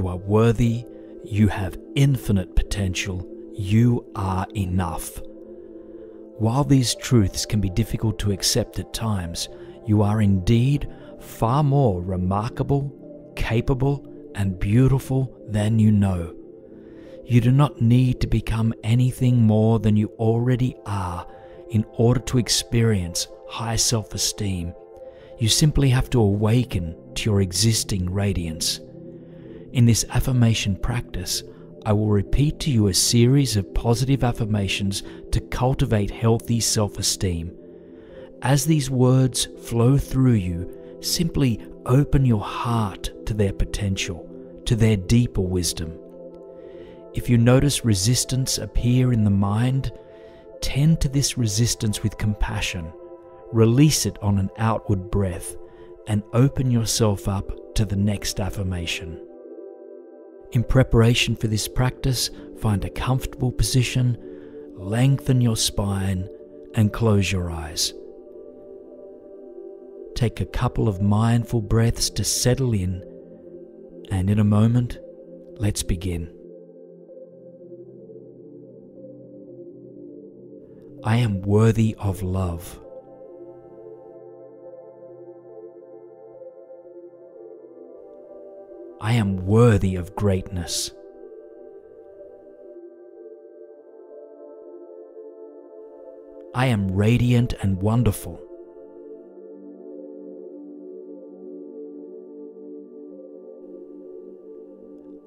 You are worthy. You have infinite potential. You are enough. While these truths can be difficult to accept at times, you are indeed far more remarkable, capable, and beautiful than you know. You do not need to become anything more than you already are in order to experience high self esteem. You simply have to awaken to your existing radiance. In this affirmation practice, I will repeat to you a series of positive affirmations to cultivate healthy self esteem. As these words flow through you, simply open your heart to their potential, to their deeper wisdom. If you notice resistance appear in the mind, tend to this resistance with compassion, release it on an outward breath, and open yourself up to the next affirmation. In preparation for this practice, find a comfortable position, lengthen your spine, and close your eyes. Take a couple of mindful breaths to settle in, and in a moment, let's begin. I am worthy of love. I am worthy of greatness. I am radiant and wonderful.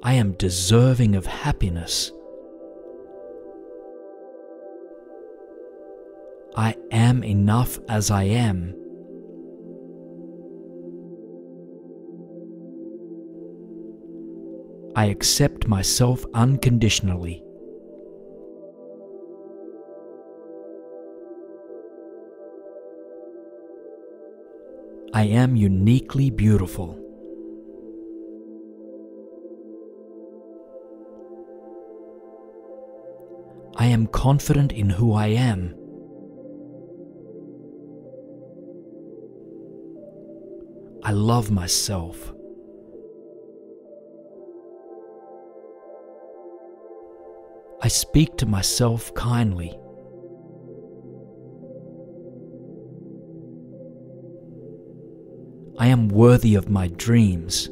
I am deserving of happiness. I am enough as I am. I accept myself unconditionally. I am uniquely beautiful. I am confident in who I am. I love myself. I speak to myself kindly. I am worthy of my dreams.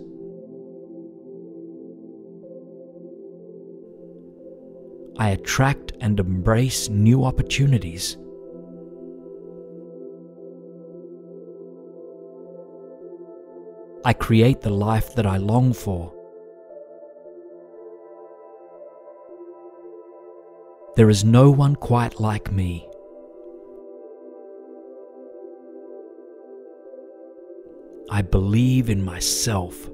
I attract and embrace new opportunities. I create the life that I long for. There is no one quite like me. I believe in myself.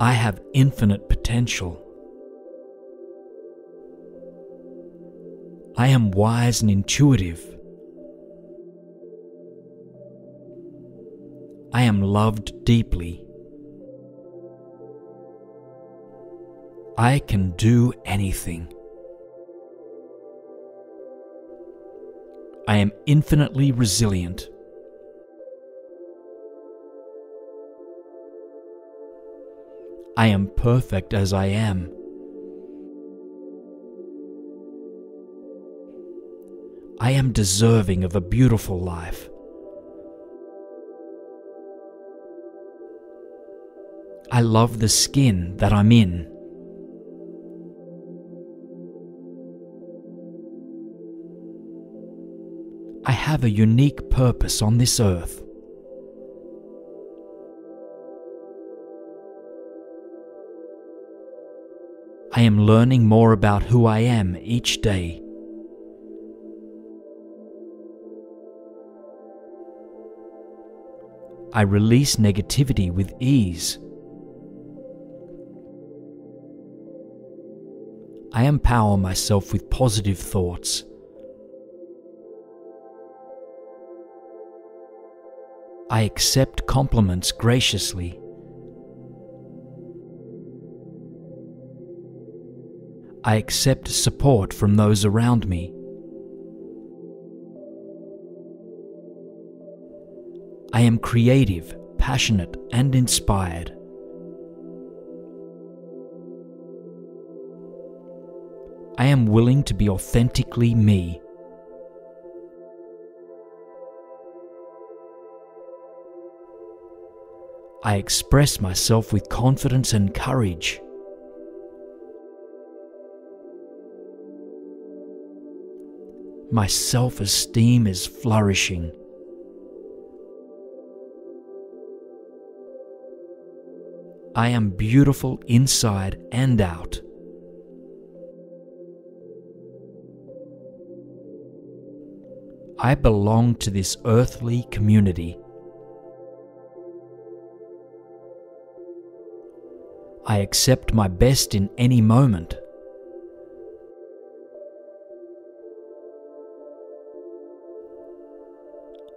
I have infinite potential. I am wise and intuitive. I am loved deeply. I can do anything. I am infinitely resilient. I am perfect as I am. I am deserving of a beautiful life. I love the skin that I'm in. Have a unique purpose on this earth. I am learning more about who I am each day. I release negativity with ease. I empower myself with positive thoughts. I accept compliments graciously. I accept support from those around me. I am creative, passionate and inspired. I am willing to be authentically me. I express myself with confidence and courage. My self esteem is flourishing. I am beautiful inside and out. I belong to this earthly community. I accept my best in any moment.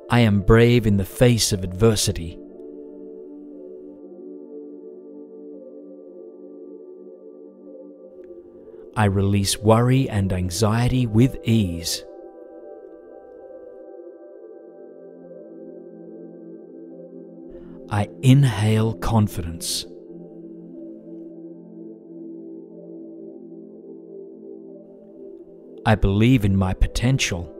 I am brave in the face of adversity. I release worry and anxiety with ease. I inhale confidence. I believe in my potential.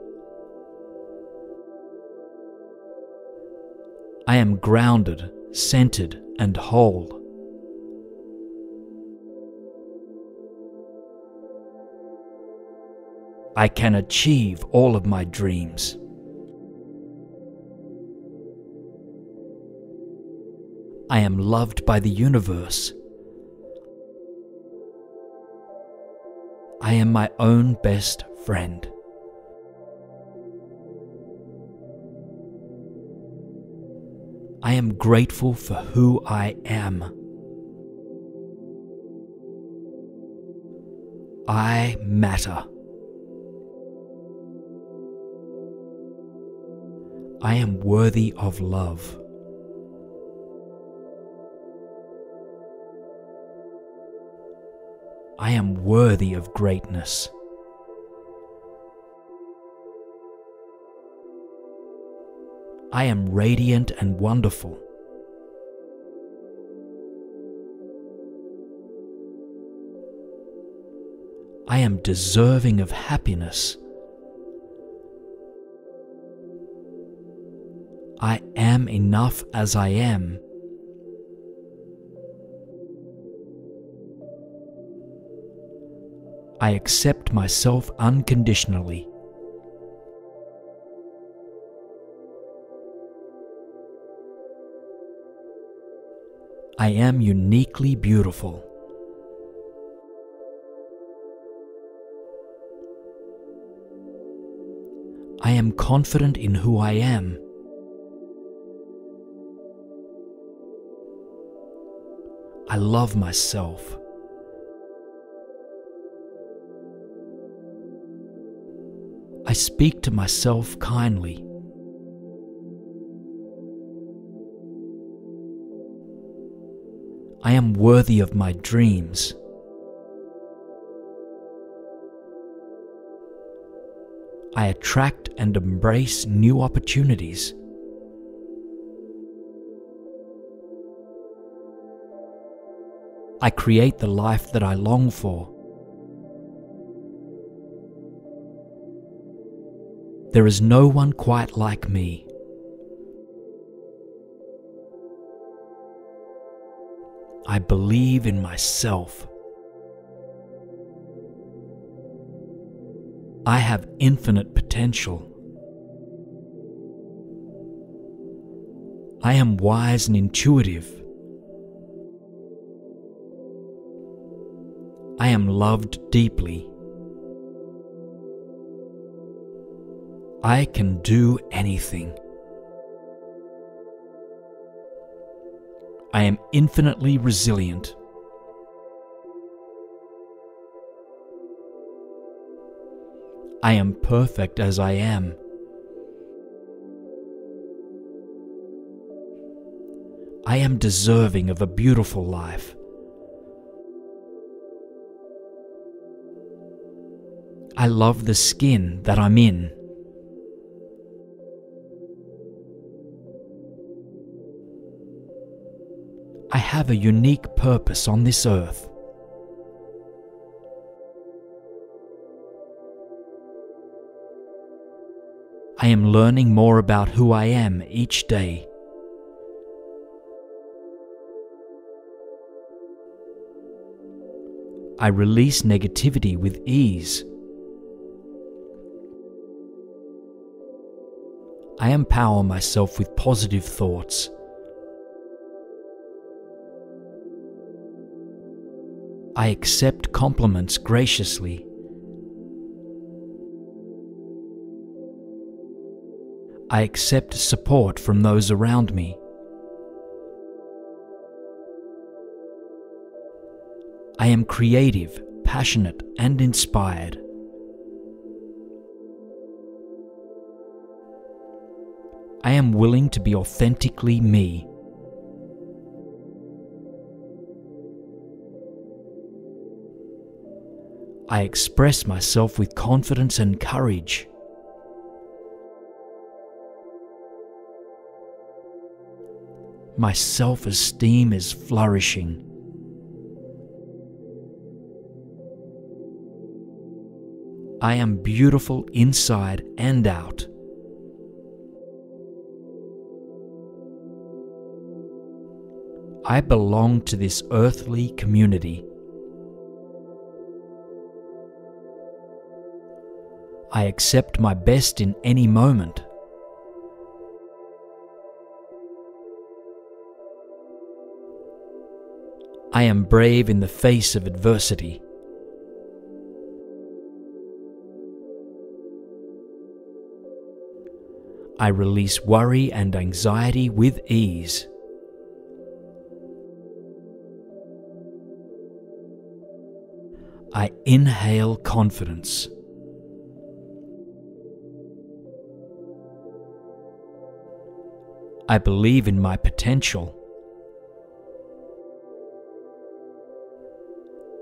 I am grounded, centered, and whole. I can achieve all of my dreams. I am loved by the universe. I am my own best friend. I am grateful for who I am. I matter. I am worthy of love. I am worthy of greatness. I am radiant and wonderful. I am deserving of happiness. I am enough as I am. I accept myself unconditionally. I am uniquely beautiful. I am confident in who I am. I love myself. Speak to myself kindly. I am worthy of my dreams. I attract and embrace new opportunities. I create the life that I long for. There is no one quite like me. I believe in myself. I have infinite potential. I am wise and intuitive. I am loved deeply. I can do anything. I am infinitely resilient. I am perfect as I am. I am deserving of a beautiful life. I love the skin that I'm in. Have a unique purpose on this earth. I am learning more about who I am each day. I release negativity with ease. I empower myself with positive thoughts. I accept compliments graciously. I accept support from those around me. I am creative, passionate, and inspired. I am willing to be authentically me. I express myself with confidence and courage. My self esteem is flourishing. I am beautiful inside and out. I belong to this earthly community. I accept my best in any moment. I am brave in the face of adversity. I release worry and anxiety with ease. I inhale confidence. I believe in my potential.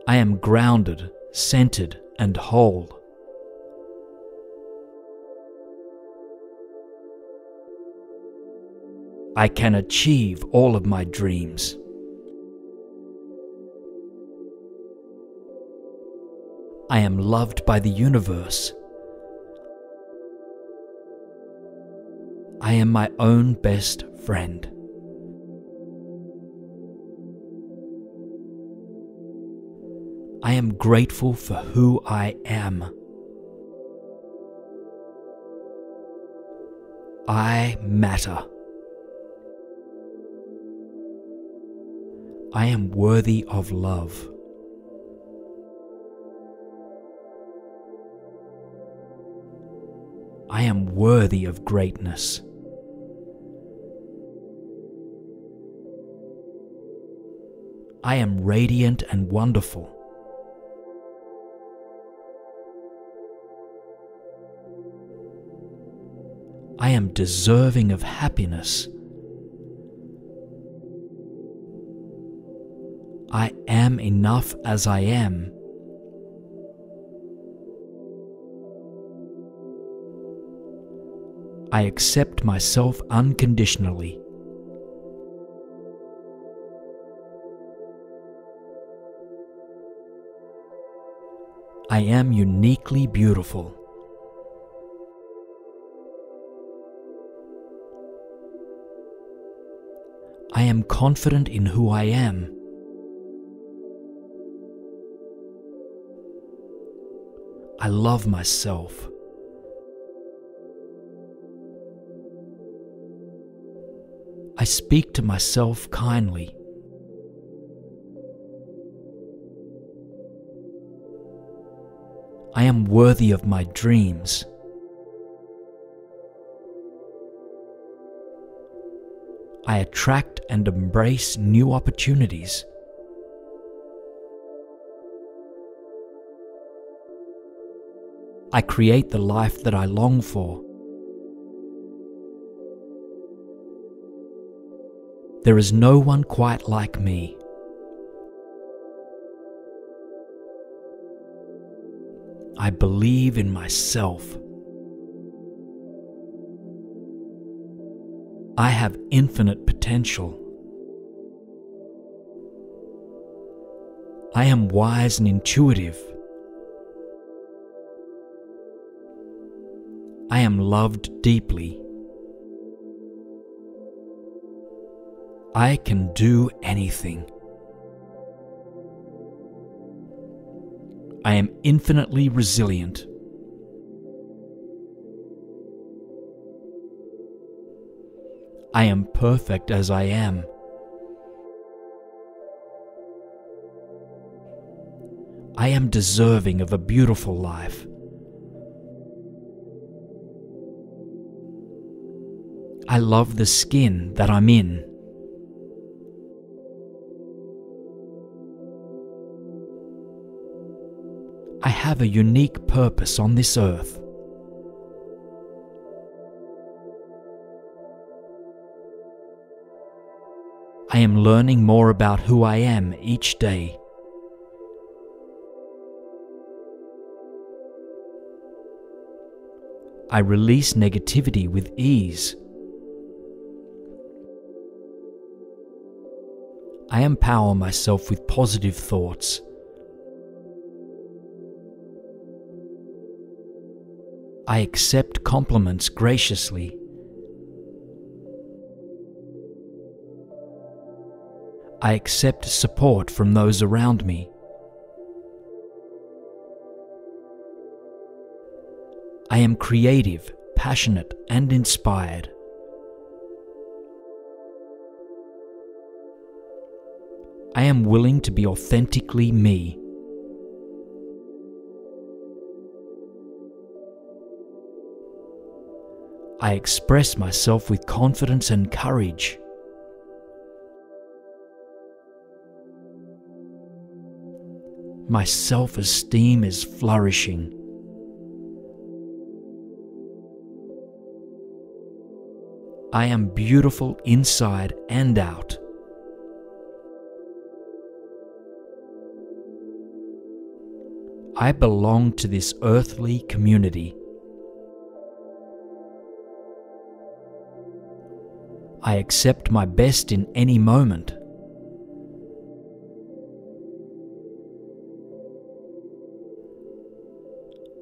I am grounded, centered, and whole. I can achieve all of my dreams. I am loved by the universe. I am my own best friend. I am grateful for who I am. I matter. I am worthy of love. I am worthy of greatness. I am radiant and wonderful. I am deserving of happiness. I am enough as I am. I accept myself unconditionally. I am uniquely beautiful. I am confident in who I am. I love myself. I speak to myself kindly. I am worthy of my dreams. I attract and embrace new opportunities. I create the life that I long for. There is no one quite like me. I believe in myself. I have infinite potential. I am wise and intuitive. I am loved deeply. I can do anything. I am infinitely resilient. I am perfect as I am. I am deserving of a beautiful life. I love the skin that I'm in. Have a unique purpose on this earth. I am learning more about who I am each day. I release negativity with ease. I empower myself with positive thoughts. I accept compliments graciously. I accept support from those around me. I am creative, passionate, and inspired. I am willing to be authentically me. I express myself with confidence and courage. My self esteem is flourishing. I am beautiful inside and out. I belong to this earthly community. I accept my best in any moment.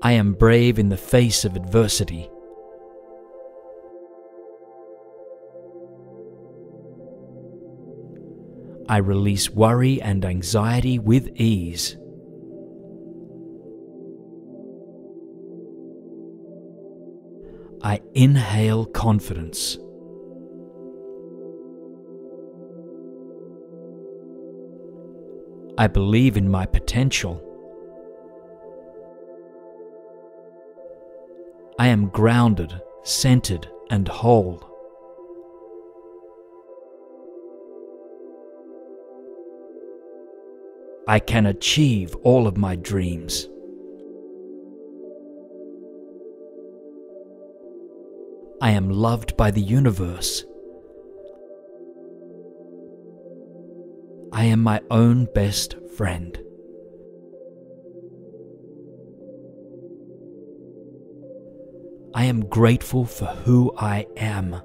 I am brave in the face of adversity. I release worry and anxiety with ease. I inhale confidence. I believe in my potential. I am grounded, centered, and whole. I can achieve all of my dreams. I am loved by the universe. I am my own best friend. I am grateful for who I am.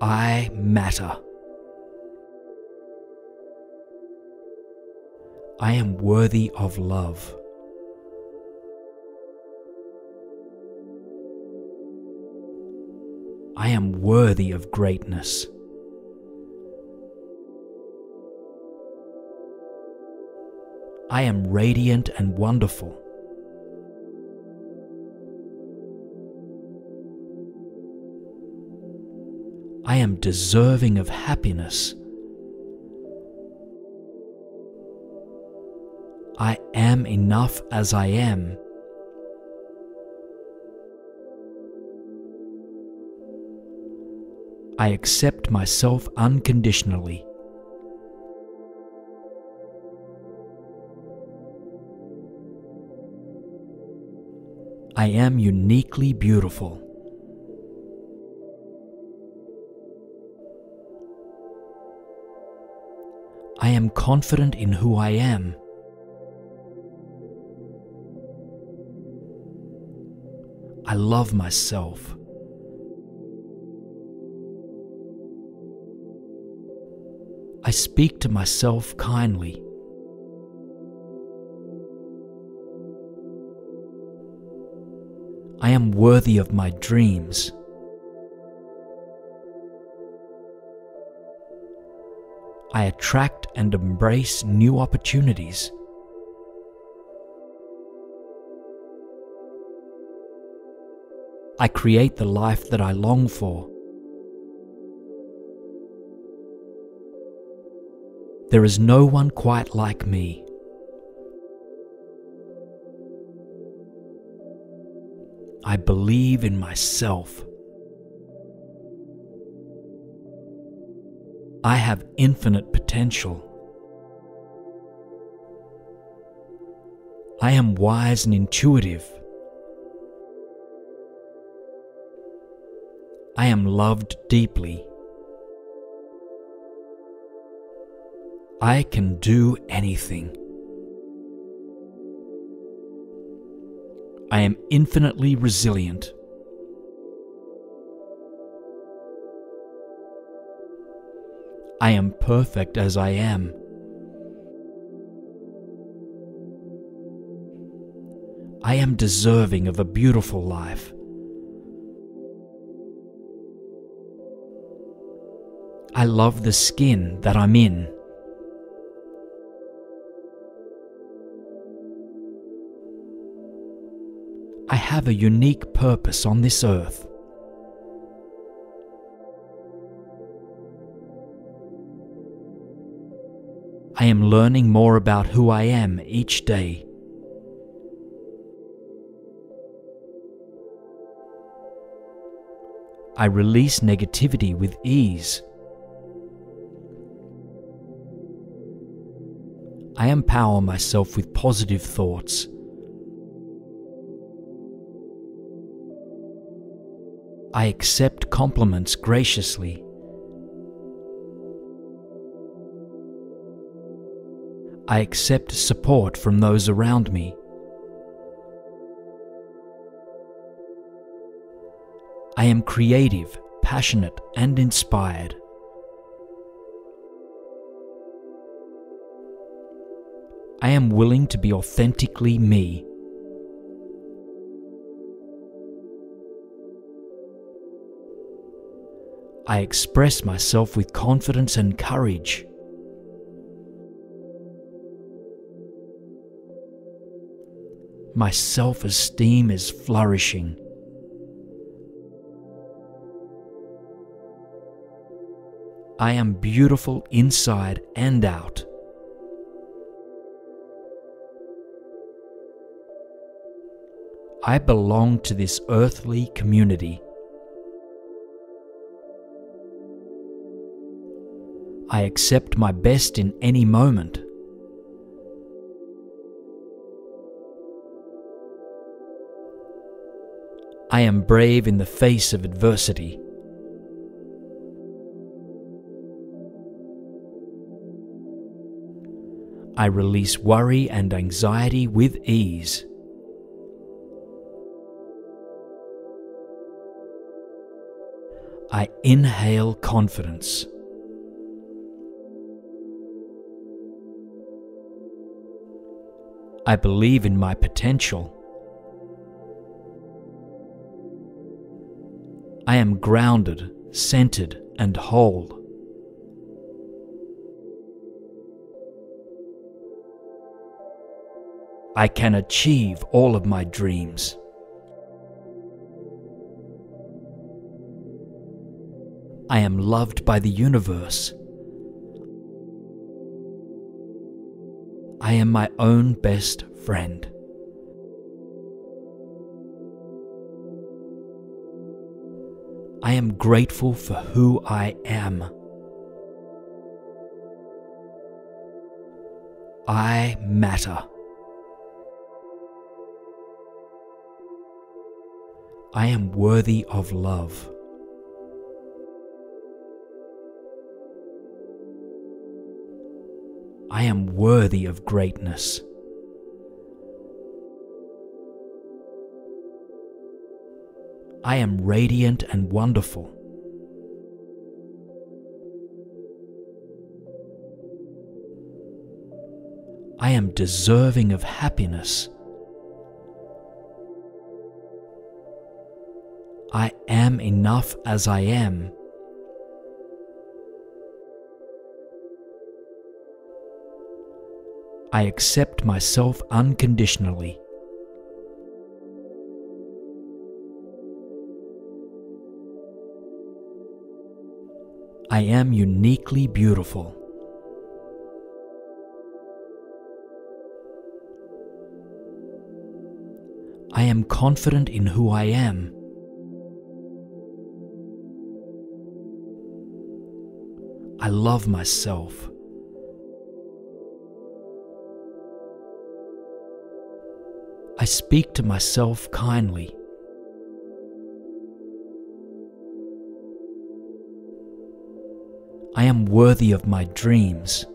I matter. I am worthy of love. I am worthy of greatness. I am radiant and wonderful. I am deserving of happiness. I am enough as I am. I accept myself unconditionally. I am uniquely beautiful. I am confident in who I am. I love myself. I speak to myself kindly. I am worthy of my dreams. I attract and embrace new opportunities. I create the life that I long for. There is no one quite like me. I believe in myself. I have infinite potential. I am wise and intuitive. I am loved deeply. I can do anything. I am infinitely resilient. I am perfect as I am. I am deserving of a beautiful life. I love the skin that I'm in. Have a unique purpose on this earth. I am learning more about who I am each day. I release negativity with ease. I empower myself with positive thoughts. I accept compliments graciously. I accept support from those around me. I am creative, passionate, and inspired. I am willing to be authentically me. I express myself with confidence and courage. My self esteem is flourishing. I am beautiful inside and out. I belong to this earthly community. I accept my best in any moment. I am brave in the face of adversity. I release worry and anxiety with ease. I inhale confidence. I believe in my potential. I am grounded, centered, and whole. I can achieve all of my dreams. I am loved by the universe. I am my own best friend. I am grateful for who I am. I matter. I am worthy of love. I am worthy of greatness. I am radiant and wonderful. I am deserving of happiness. I am enough as I am. I accept myself unconditionally. I am uniquely beautiful. I am confident in who I am. I love myself. I speak to myself kindly. I am worthy of my dreams.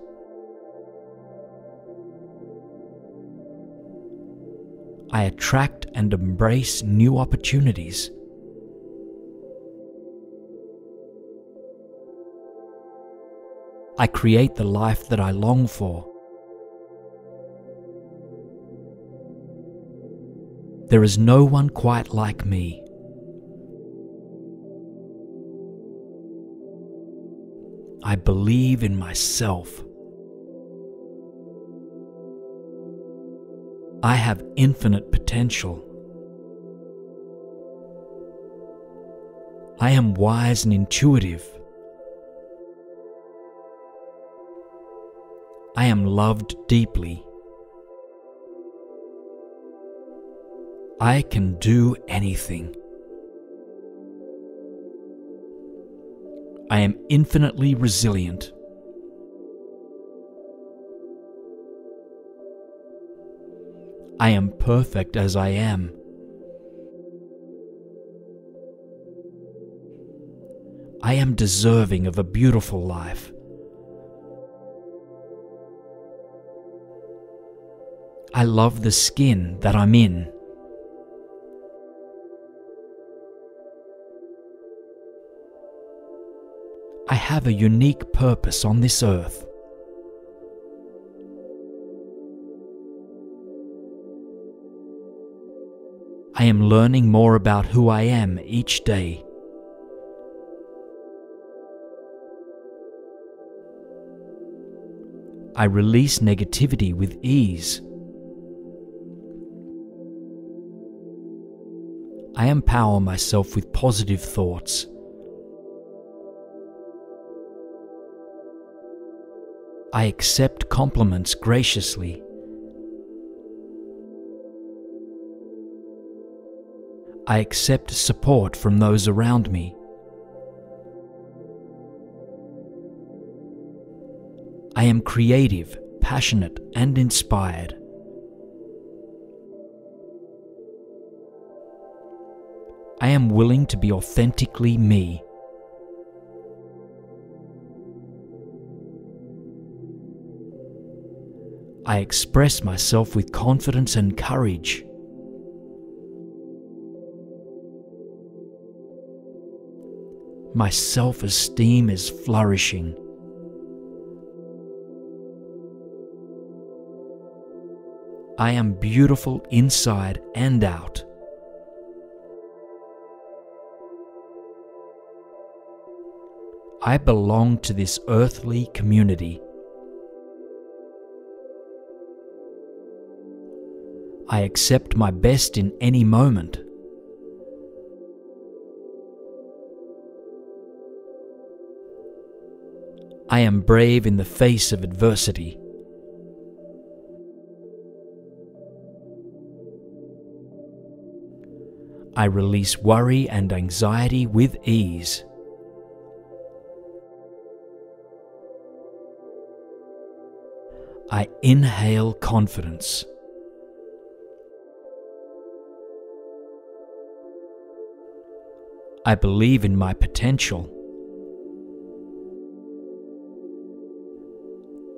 I attract and embrace new opportunities. I create the life that I long for. There is no one quite like me. I believe in myself. I have infinite potential. I am wise and intuitive. I am loved deeply. I can do anything. I am infinitely resilient. I am perfect as I am. I am deserving of a beautiful life. I love the skin that I'm in. Have a unique purpose on this earth. I am learning more about who I am each day. I release negativity with ease. I empower myself with positive thoughts. I accept compliments graciously. I accept support from those around me. I am creative, passionate, and inspired. I am willing to be authentically me. I express myself with confidence and courage. My self esteem is flourishing. I am beautiful inside and out. I belong to this earthly community. I accept my best in any moment. I am brave in the face of adversity. I release worry and anxiety with ease. I inhale confidence. I believe in my potential.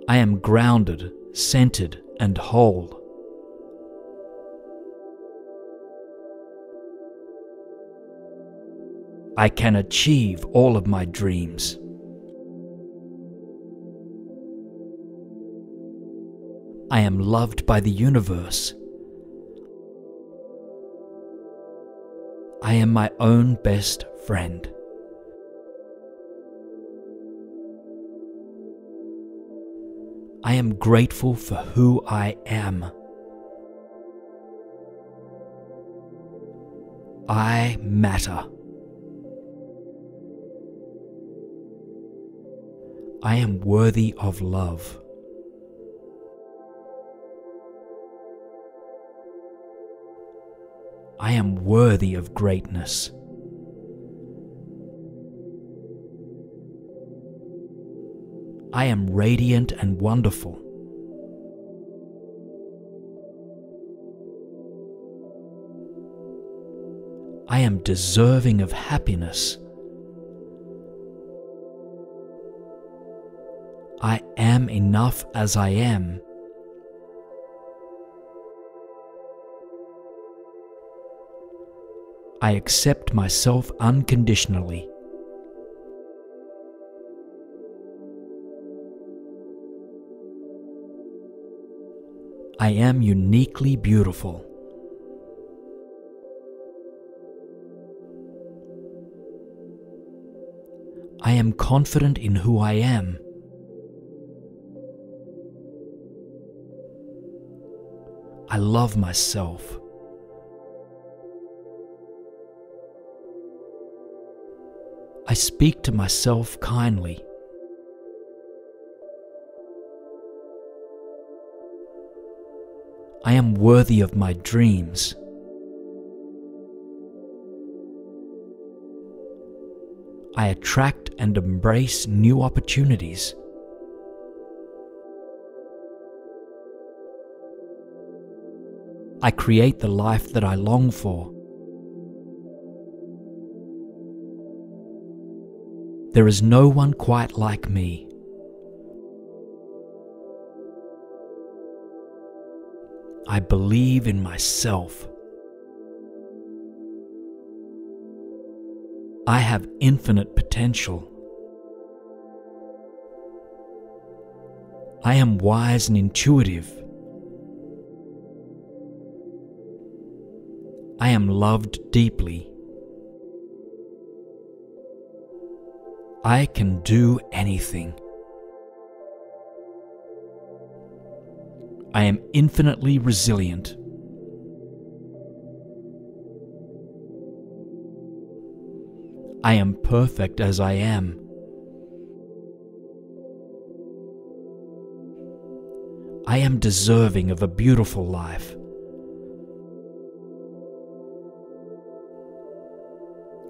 I am grounded, centered, and whole. I can achieve all of my dreams. I am loved by the universe. I am my own best friend. I am grateful for who I am. I matter. I am worthy of love. I am worthy of greatness. I am radiant and wonderful. I am deserving of happiness. I am enough as I am. I accept myself unconditionally. I am uniquely beautiful. I am confident in who I am. I love myself. I speak to myself kindly. I am worthy of my dreams. I attract and embrace new opportunities. I create the life that I long for. There is no one quite like me. I believe in myself. I have infinite potential. I am wise and intuitive. I am loved deeply. I can do anything. I am infinitely resilient. I am perfect as I am. I am deserving of a beautiful life.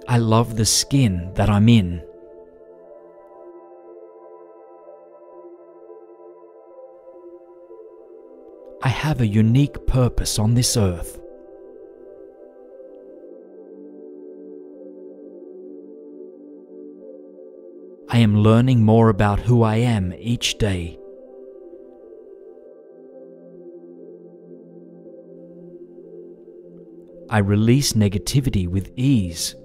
I love the skin that I'm in. Have a unique purpose on this earth. I am learning more about who I am each day. I release negativity with ease.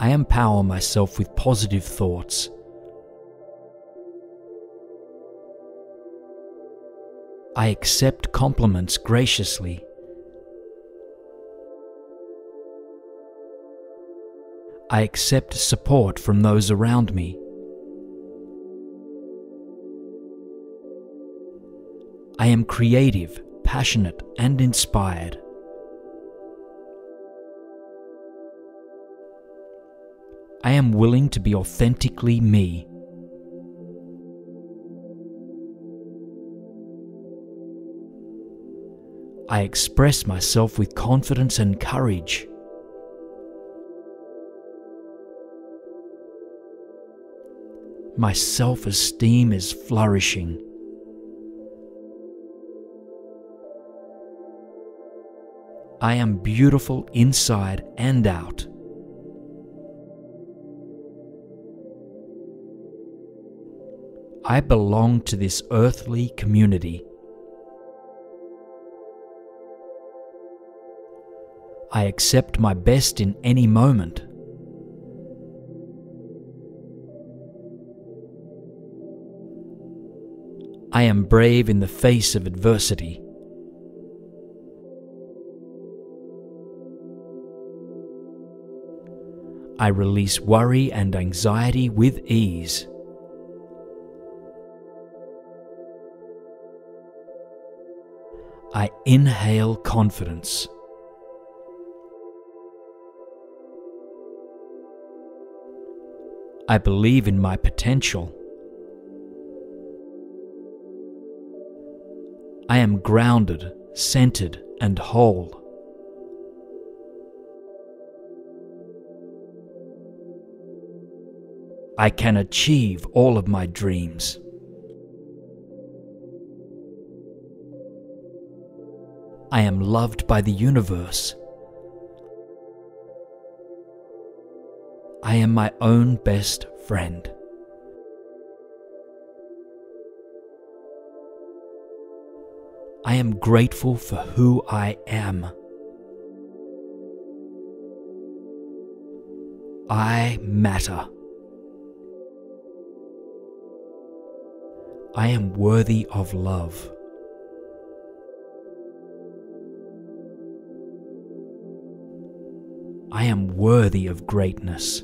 I empower myself with positive thoughts. I accept compliments graciously. I accept support from those around me. I am creative, passionate, and inspired. I am willing to be authentically me. I express myself with confidence and courage. My self esteem is flourishing. I am beautiful inside and out. I belong to this earthly community. I accept my best in any moment. I am brave in the face of adversity. I release worry and anxiety with ease. I inhale confidence. I believe in my potential. I am grounded, centered, and whole. I can achieve all of my dreams. I am loved by the universe. I am my own best friend. I am grateful for who I am. I matter. I am worthy of love. I am worthy of greatness.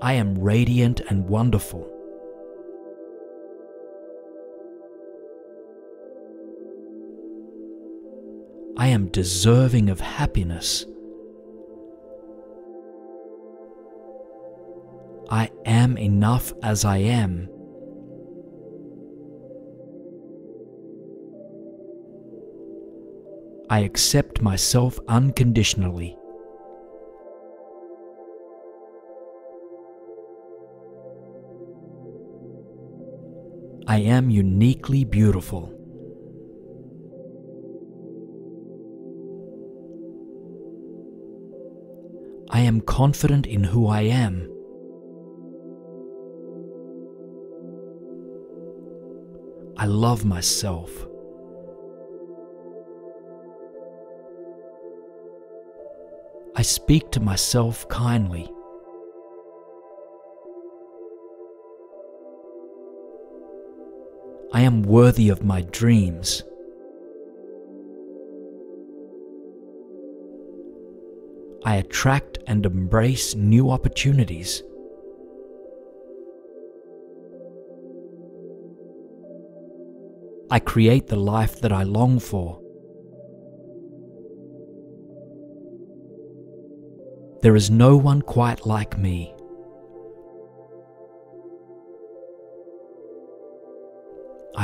I am radiant and wonderful. I am deserving of happiness. I am enough as I am. I accept myself unconditionally. I am uniquely beautiful. I am confident in who I am. I love myself. I speak to myself kindly. I am worthy of my dreams. I attract and embrace new opportunities. I create the life that I long for. There is no one quite like me.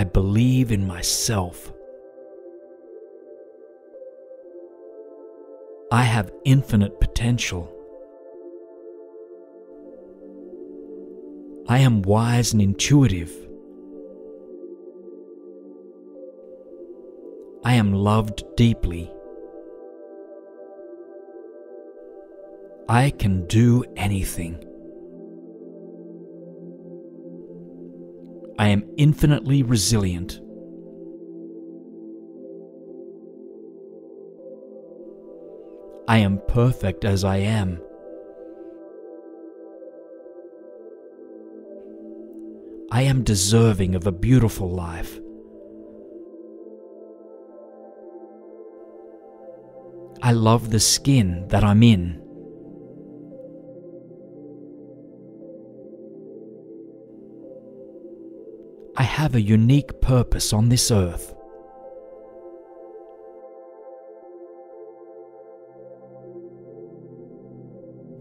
I believe in myself. I have infinite potential. I am wise and intuitive. I am loved deeply. I can do anything. I am infinitely resilient. I am perfect as I am. I am deserving of a beautiful life. I love the skin that I'm in. Have a unique purpose on this earth.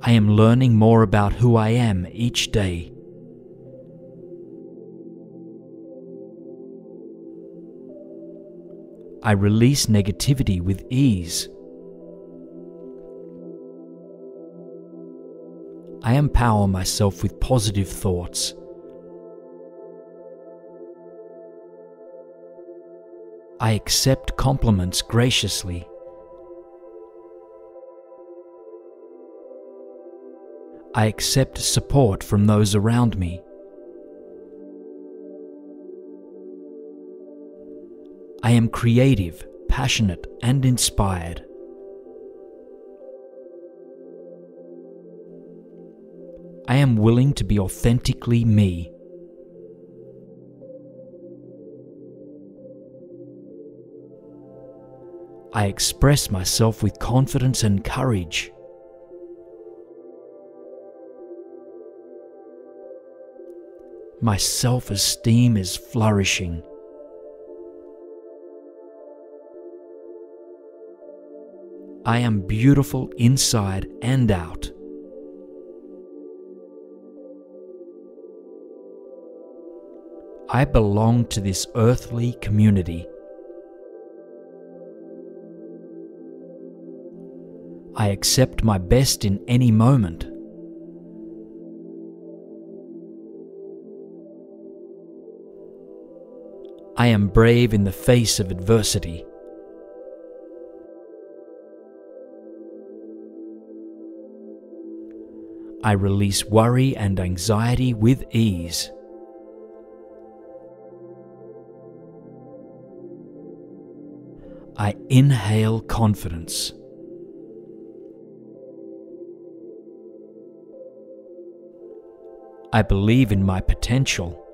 I am learning more about who I am each day. I release negativity with ease. I empower myself with positive thoughts. I accept compliments graciously. I accept support from those around me. I am creative, passionate, and inspired. I am willing to be authentically me. I express myself with confidence and courage. My self esteem is flourishing. I am beautiful inside and out. I belong to this earthly community. I accept my best in any moment. I am brave in the face of adversity. I release worry and anxiety with ease. I inhale confidence. I believe in my potential.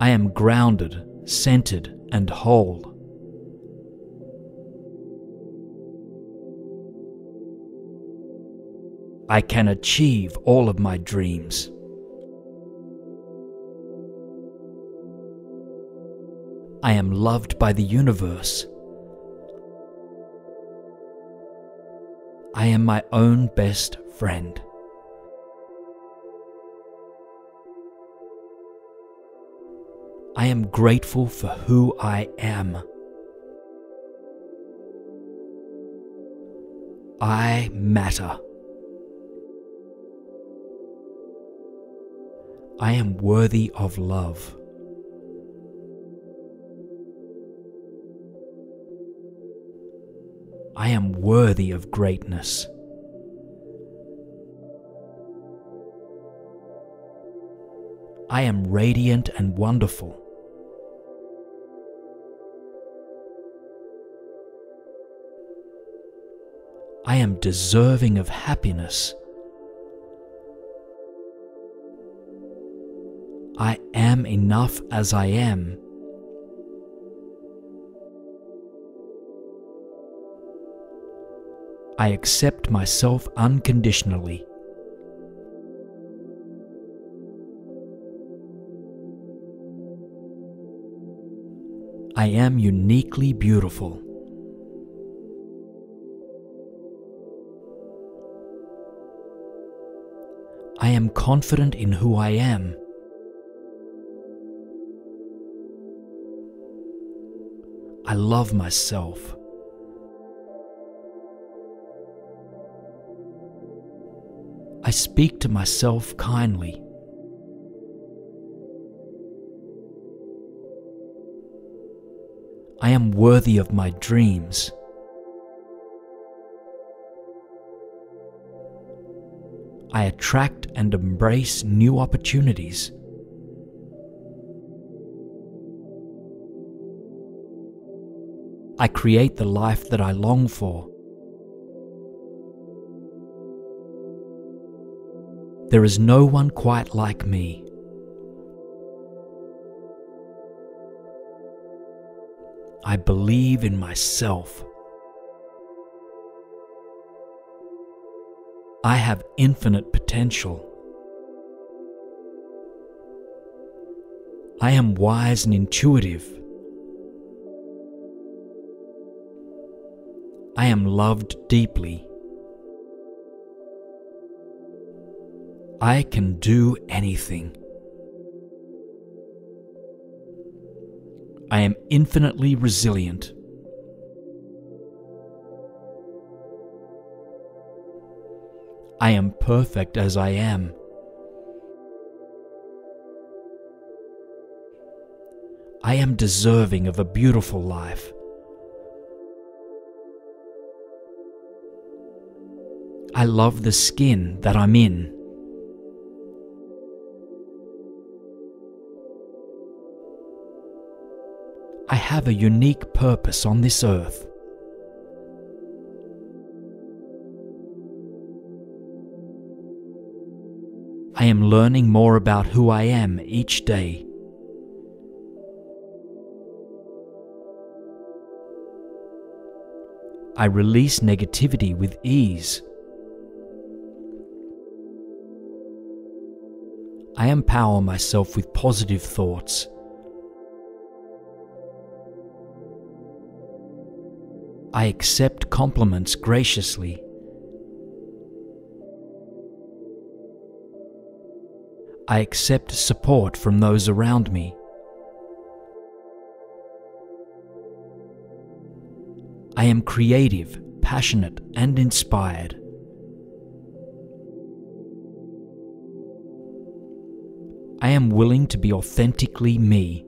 I am grounded, centered, and whole. I can achieve all of my dreams. I am loved by the universe. I am my own best friend. I am grateful for who I am. I matter. I am worthy of love. I am worthy of greatness. I am radiant and wonderful. I am deserving of happiness. I am enough as I am. I accept myself unconditionally. I am uniquely beautiful. I am confident in who I am. I love myself. I speak to myself kindly. I am worthy of my dreams. I attract and embrace new opportunities. I create the life that I long for. There is no one quite like me. I believe in myself. I have infinite potential. I am wise and intuitive. I am loved deeply. I can do anything. I am infinitely resilient. I am perfect as I am. I am deserving of a beautiful life. I love the skin that I'm in. have a unique purpose on this earth. I am learning more about who I am each day. I release negativity with ease. I empower myself with positive thoughts. I accept compliments graciously. I accept support from those around me. I am creative, passionate, and inspired. I am willing to be authentically me.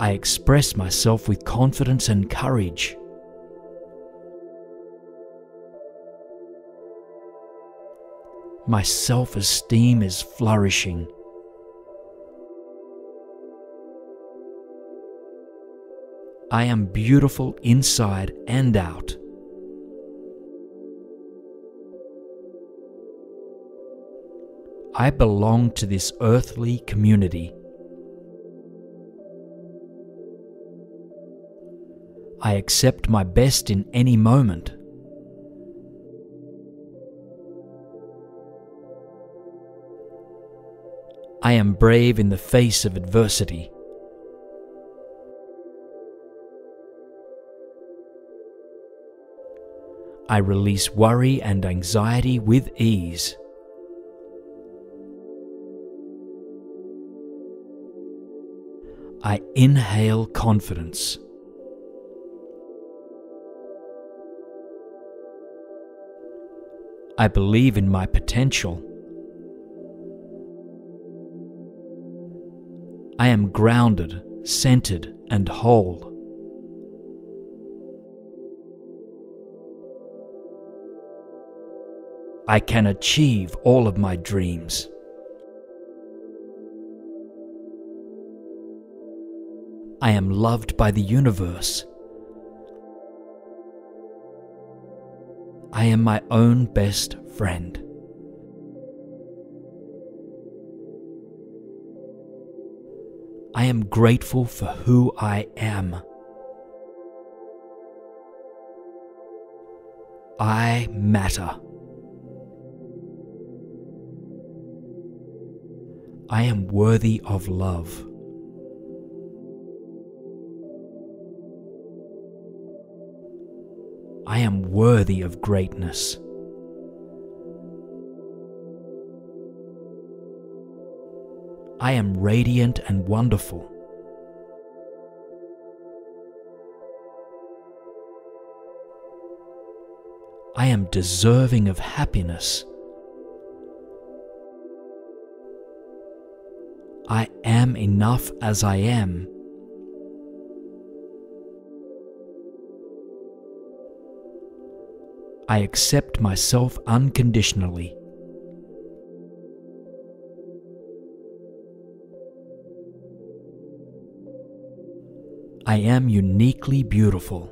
I express myself with confidence and courage. My self esteem is flourishing. I am beautiful inside and out. I belong to this earthly community. I accept my best in any moment. I am brave in the face of adversity. I release worry and anxiety with ease. I inhale confidence. I believe in my potential. I am grounded, centered, and whole. I can achieve all of my dreams. I am loved by the universe. I am my own best friend. I am grateful for who I am. I matter. I am worthy of love. I am worthy of greatness. I am radiant and wonderful. I am deserving of happiness. I am enough as I am. I accept myself unconditionally. I am uniquely beautiful.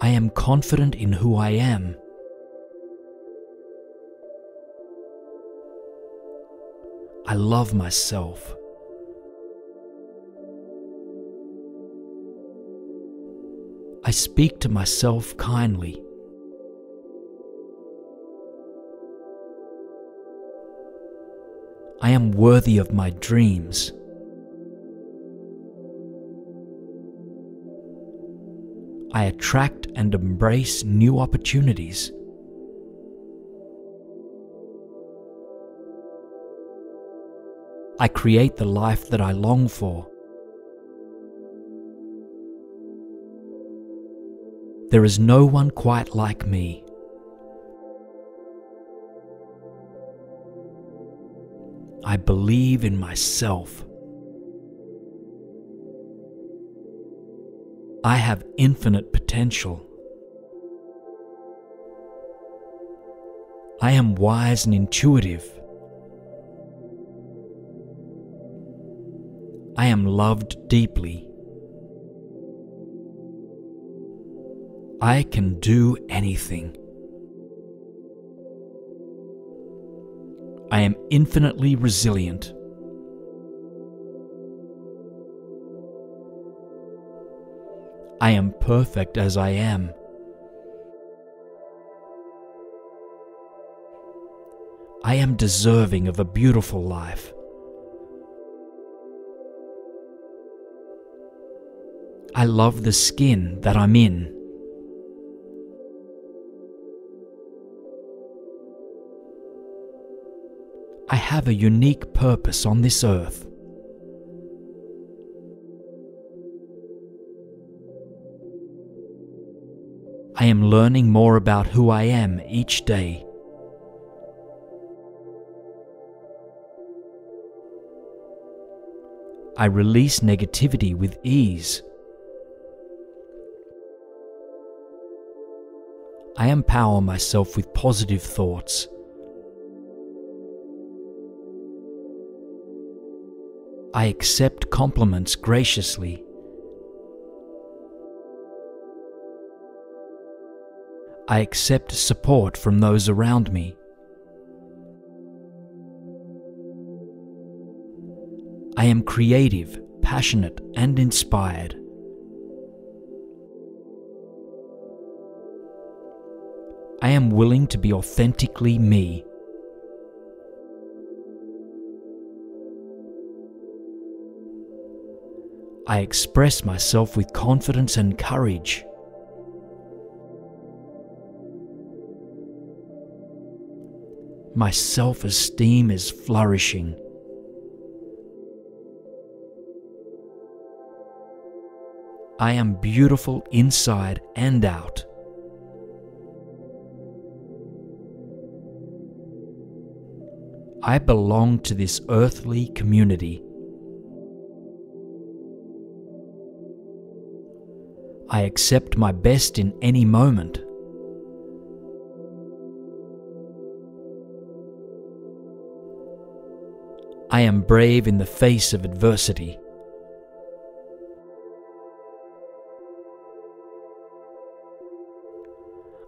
I am confident in who I am. I love myself. I speak to myself kindly. I am worthy of my dreams. I attract and embrace new opportunities. I create the life that I long for. There is no one quite like me. I believe in myself. I have infinite potential. I am wise and intuitive. I am loved deeply. I can do anything. I am infinitely resilient. I am perfect as I am. I am deserving of a beautiful life. I love the skin that I'm in. I have a unique purpose on this earth. I am learning more about who I am each day. I release negativity with ease. I empower myself with positive thoughts. I accept compliments graciously. I accept support from those around me. I am creative, passionate, and inspired. I am willing to be authentically me. I express myself with confidence and courage. My self esteem is flourishing. I am beautiful inside and out. I belong to this earthly community. I accept my best in any moment. I am brave in the face of adversity.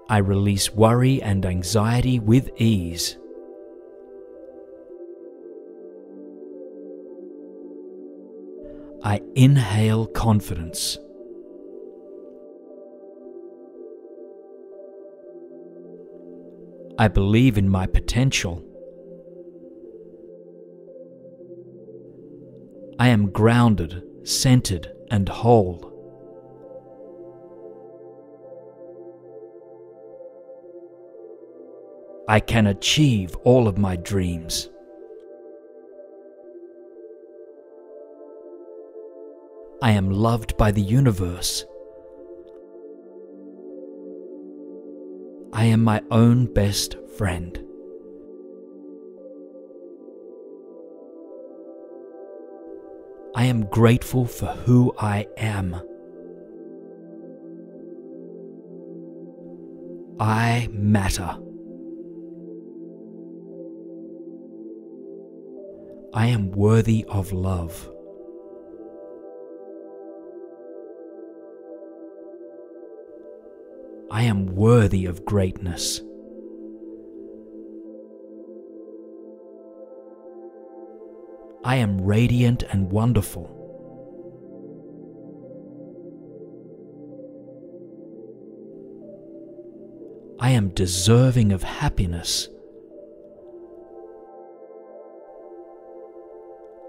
I release worry and anxiety with ease. I inhale confidence. I believe in my potential. I am grounded, centered, and whole. I can achieve all of my dreams. I am loved by the universe. I am my own best friend. I am grateful for who I am. I matter. I am worthy of love. I am worthy of greatness. I am radiant and wonderful. I am deserving of happiness.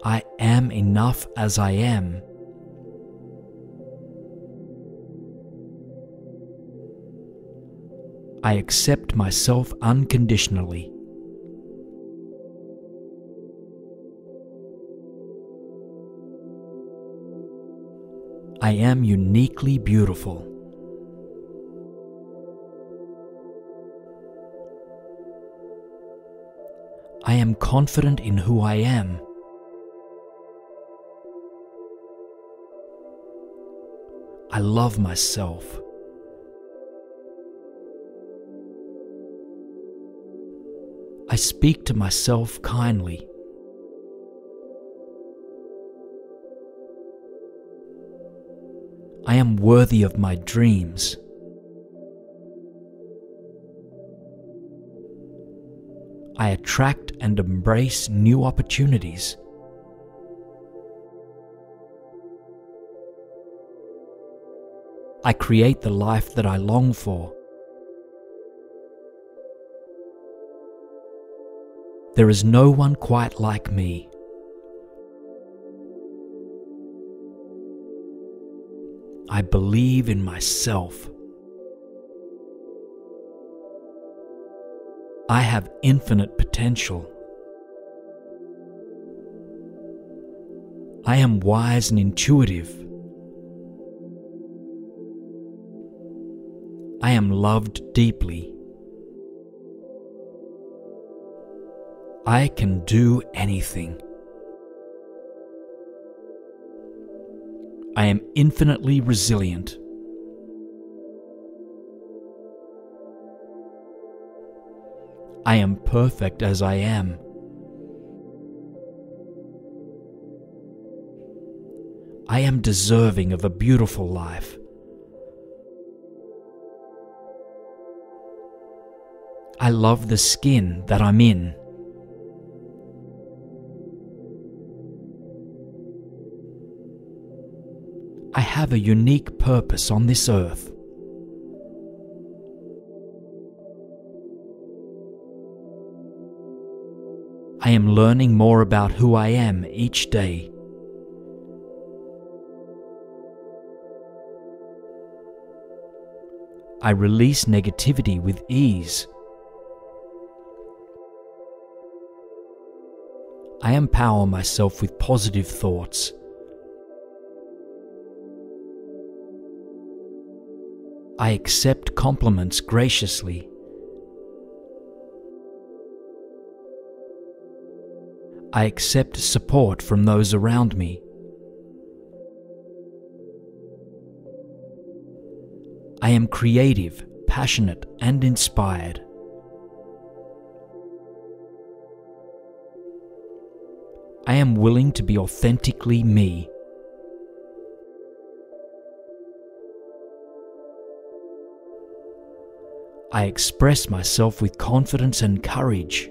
I am enough as I am. I accept myself unconditionally. I am uniquely beautiful. I am confident in who I am. I love myself. I speak to myself kindly. I am worthy of my dreams. I attract and embrace new opportunities. I create the life that I long for. There is no one quite like me. I believe in myself. I have infinite potential. I am wise and intuitive. I am loved deeply. I can do anything. I am infinitely resilient. I am perfect as I am. I am deserving of a beautiful life. I love the skin that I'm in. Have a unique purpose on this earth. I am learning more about who I am each day. I release negativity with ease. I empower myself with positive thoughts. I accept compliments graciously. I accept support from those around me. I am creative, passionate, and inspired. I am willing to be authentically me. I express myself with confidence and courage.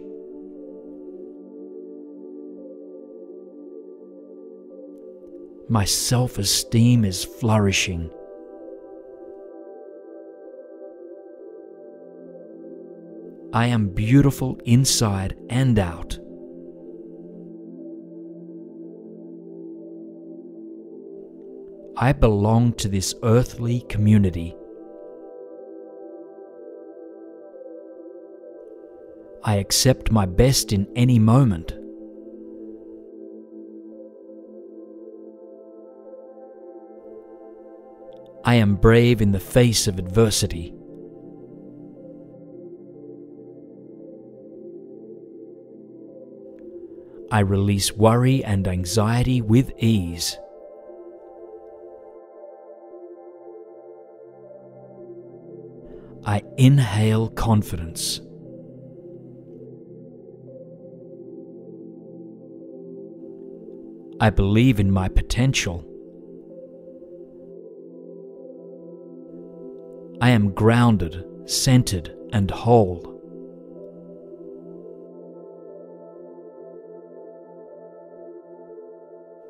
My self esteem is flourishing. I am beautiful inside and out. I belong to this earthly community. I accept my best in any moment. I am brave in the face of adversity. I release worry and anxiety with ease. I inhale confidence. I believe in my potential. I am grounded, centered, and whole.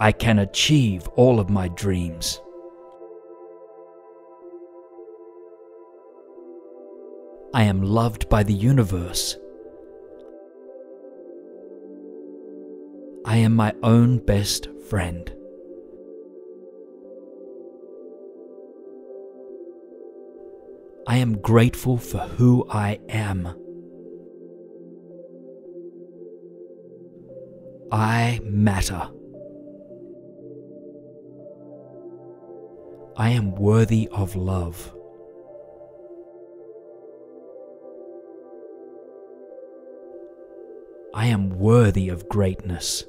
I can achieve all of my dreams. I am loved by the universe. I am my own best friend. I am grateful for who I am. I matter. I am worthy of love. I am worthy of greatness.